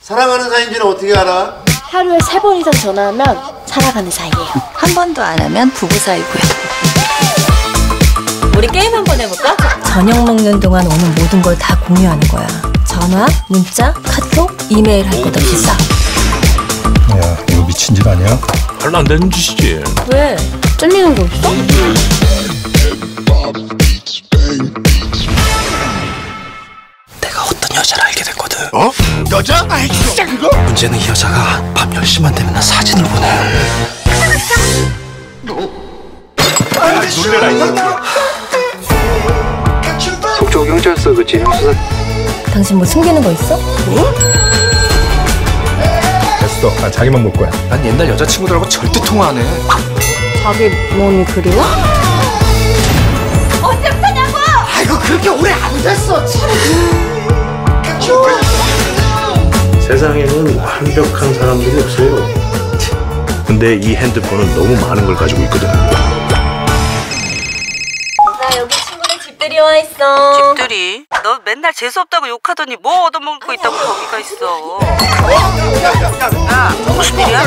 사랑하는 사이인지는 어떻게 알아? 하루에 세 번 이상 전화하면 살아가는 사이예요. 한 번도 안 하면 부부 사이고요. 우리 게임 한 번 해볼까? 저녁 먹는 동안 오는 모든 걸 다 공유하는 거야. 전화, 문자, 카톡, 이메일 할 것 없이 싹. 야, 이거 미친 짓 아니야? 말도 안 되는 짓이지. 왜? 찔리는 거 있어? 여자를 알게 됐거든. 어? 여자? 아이 진짜 그거? 문제는 이 여자가 밤 10시만 되면 나 사진을 보내. 속초 경찰서 그 진영 수사 당신 뭐 숨기는 거 있어? 됐어. 난 자기만 볼 거야. 난 옛날 여자친구들하고 절대 통화 안 해. 자기 몸이 그리워? 아이고 그렇게 오래 안 됐어. 세상에는 완벽한 사람들이 없어요. 근데 이 핸드폰은 너무 많은 걸 가지고 있거든. 나 여기 친구네 집들이 와 있어. 집들이 너 맨날 재수 없다고 욕하더니 뭐 얻어먹고 있다고 거기가 있어. 야 무슨 일이야?